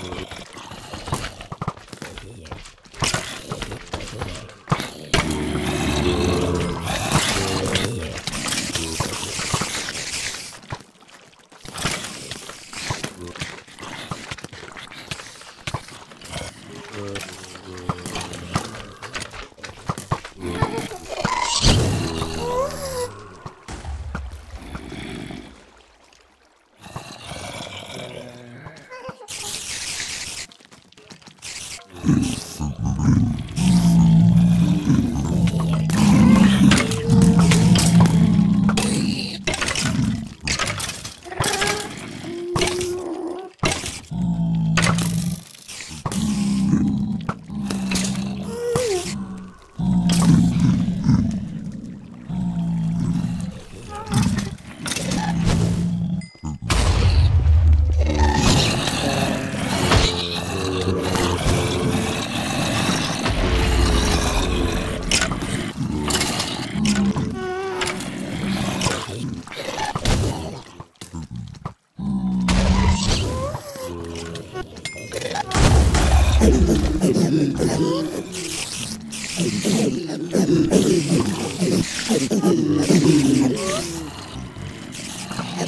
here,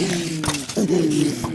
Mm-hmm.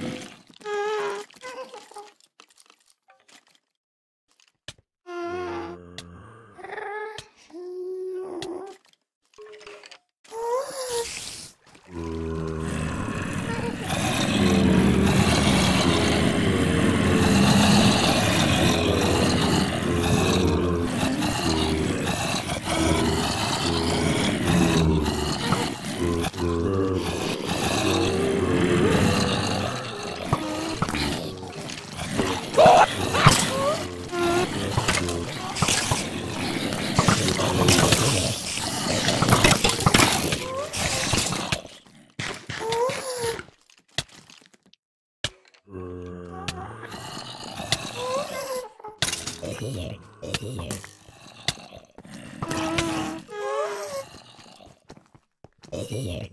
Here.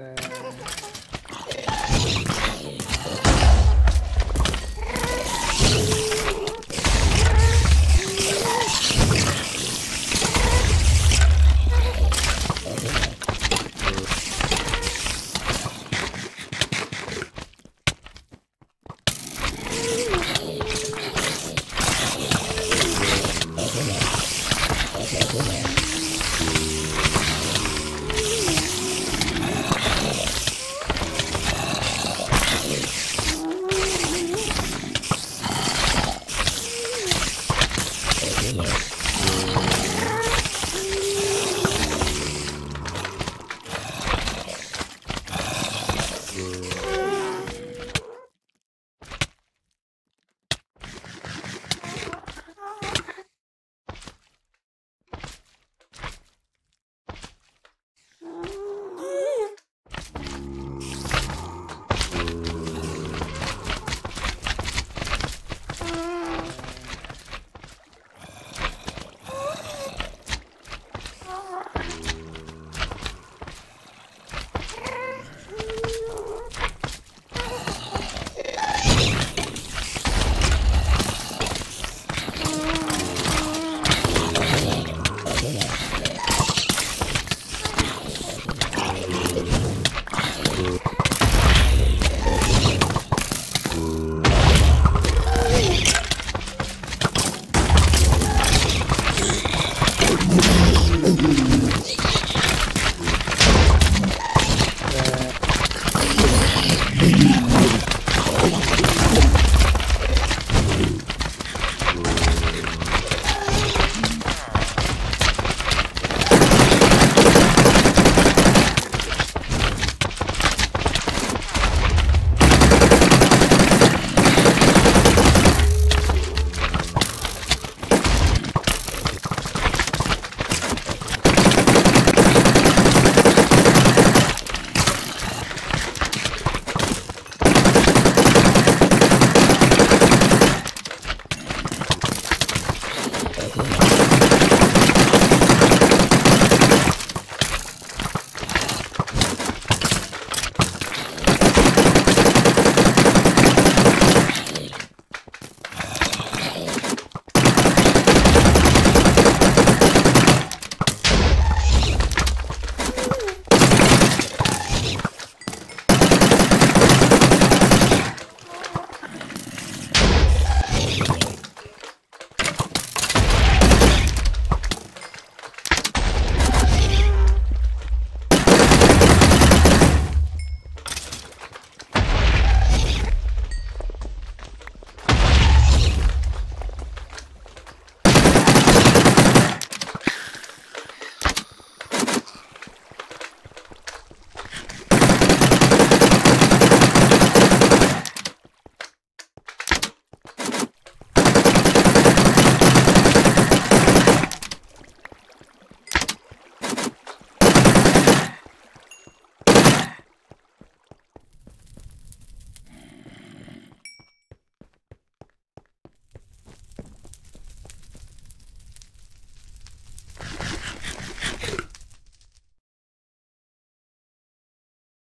哎